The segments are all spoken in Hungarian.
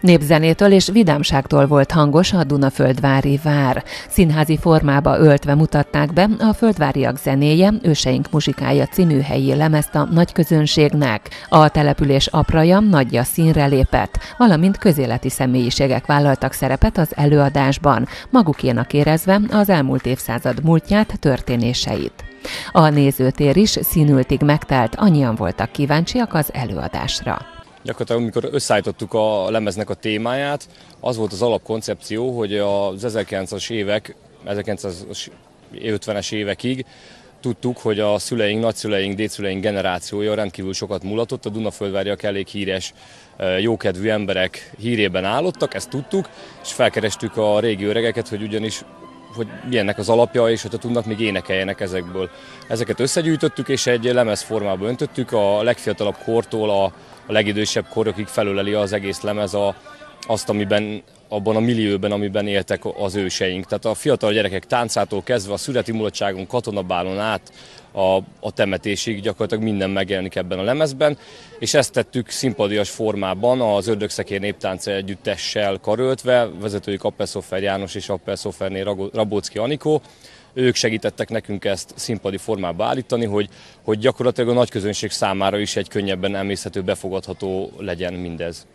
Népzenétől és vidámságtól volt hangos a Dunaföldvári vár. Színházi formába öltve mutatták be a földváriak zenéje, őseink muzsikája című helyi lemezt a nagy közönségnek. A település apraja nagyja színre lépett, valamint közéleti személyiségek vállaltak szerepet az előadásban, magukénak érezve az elmúlt évszázad múltját, történéseit. A nézőtér is színültig megtelt, annyian voltak kíváncsiak az előadásra gyakorlatilag amikor összeállítottuk a lemeznek a témáját, az volt az alapkoncepció, hogy az 1900-as évek, 1950-es évekig tudtuk, hogy a szüleink, nagyszüleink, dédszüleink generációja rendkívül sokat mulatott, a Dunaföldváriak elég híres, jókedvű emberek hírében állottak, ezt tudtuk, és felkerestük a régi öregeket, hogy ugyanis hogy milyennek az alapja, és hogyha tudnak, még énekeljenek ezekből. Ezeket összegyűjtöttük, és egy lemez formába öntöttük, a legfiatalabb kortól a, a legidősebb korokig felöleli az egész lemez a, azt, amiben abban a millióben, amiben éltek az őseink. Tehát a fiatal gyerekek táncától kezdve a születi mulatságon, katonabálon át a, a temetésig gyakorlatilag minden megjelenik ebben a lemezben, és ezt tettük szimpadias formában az Ördögszekér Néptánc együttessel karöltve, vezetői Appelszofer János és Appelszoferné Rabócki Anikó, ők segítettek nekünk ezt színpadi formába állítani, hogy, hogy gyakorlatilag a nagy közönség számára is egy könnyebben emészhető, befogadható legyen mindez.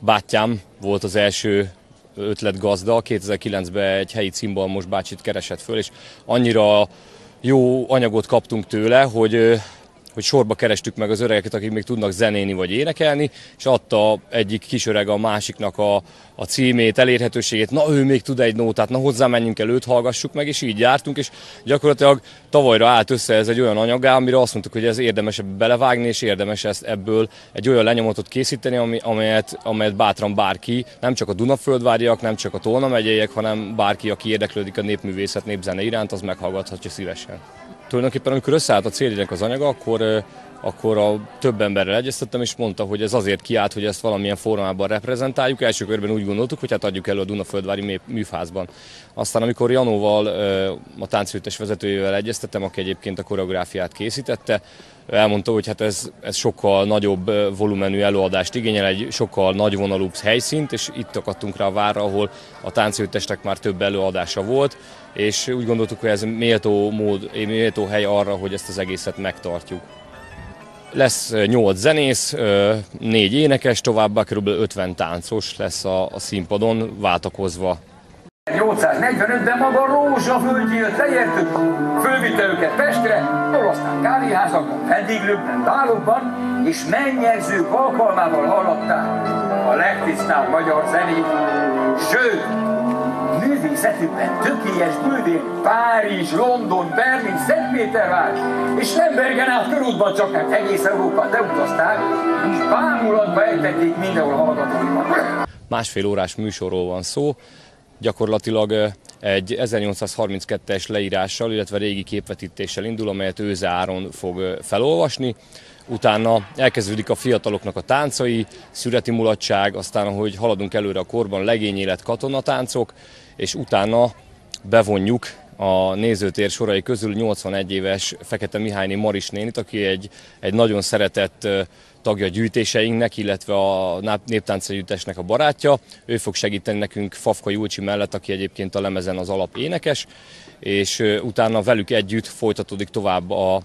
Bátyám volt az első ötletgazda, 2009-ben egy helyi cimbalmos bácsit keresett föl, és annyira jó anyagot kaptunk tőle, hogy hogy sorba kerestük meg az öregeket, akik még tudnak zenéni vagy énekelni, és adta egyik kisöreg a másiknak a, a címét, elérhetőségét, na ő még tud egy nótát, na hozzá menjünk el, őt hallgassuk meg, és így jártunk, és gyakorlatilag tavalyra állt össze ez egy olyan anyagá, amire azt mondtuk, hogy ez érdemes belevágni, és érdemes ezt ebből egy olyan lenyomatot készíteni, ami, amelyet, amelyet bátran bárki, nem csak a Dunaföldváriak, nem csak a Tolna megyeiek, hanem bárki, aki érdeklődik a népművészet, népzene iránt, az meghallgathatja szívesen tulajdonképpen amikor összeállt a célidőnek az anyaga, akkor, akkor a több emberrel egyeztettem, és mondta, hogy ez azért kiállt, hogy ezt valamilyen formában reprezentáljuk. Első körben úgy gondoltuk, hogy hát adjuk elő a Dunaföldvári műfázban. Aztán amikor Janóval, a táncültes vezetőjével egyeztettem, aki egyébként a koreográfiát készítette, elmondta, hogy hát ez, ez sokkal nagyobb volumenű előadást igényel, egy sokkal nagyvonalúbb helyszínt, és itt akadtunk rá a várra, ahol a táncültesnek már több előadása volt, és úgy gondoltuk, hogy ez méltó, mód, méltó hely arra, hogy ezt az egészet megtartjuk. Lesz 8 zenész, 4 énekes, továbbá kb. 50 táncos lesz a, a színpadon váltakozva 845-ben maga Rózsa völgyi jött leértük, fölvitte őket Pestre, ahol aztán kávéházakban, vendéglőkben, bálokban, és mennyegzők alkalmával hallották a legtisztább magyar zenét, sőt, művészetükben tökélyes bővén Párizs, London, Berlin, Szentpétervár és Lembergen át körútban csak nem egész Európát beutazták, és bámulatba ejtették mindenhol hallgatóimat. Másfél órás műsorról van szó, gyakorlatilag egy 1832-es leírással, illetve régi képvetítéssel indul, amelyet Őze Áron fog felolvasni. Utána elkezdődik a fiataloknak a táncai, szüreti mulatság, aztán ahogy haladunk előre a korban, legényélet katonatáncok, és utána bevonjuk a nézőtér sorai közül 81 éves Fekete Mihályné Maris nénit, aki egy, egy nagyon szeretett tagja gyűjtéseinknek, illetve a néptánc együttesnek a barátja. Ő fog segíteni nekünk Fafka Julcsi mellett, aki egyébként a lemezen az alap énekes, és utána velük együtt folytatódik tovább a,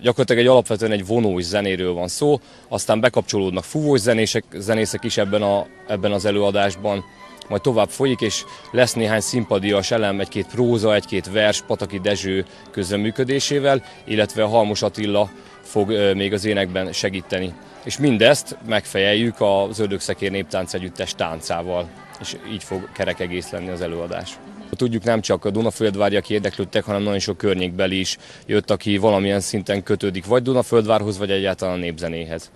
gyakorlatilag egy alapvetően egy vonós zenéről van szó, aztán bekapcsolódnak fúvós zenések, zenészek is ebben, a, ebben az előadásban, majd tovább folyik, és lesz néhány szimpadias elem, egy-két próza, egy-két vers Pataki Dezső közreműködésével, illetve Halmos Attila fog még az énekben segíteni. És mindezt megfejeljük az Ördögszekér Néptánc Együttes táncával, és így fog kerek egész lenni az előadás. Tudjuk nem csak a Dunaföldváriak érdeklődtek, hanem nagyon sok környékbeli is jött, aki valamilyen szinten kötődik vagy Dunaföldvárhoz, vagy egyáltalán a népzenéhez.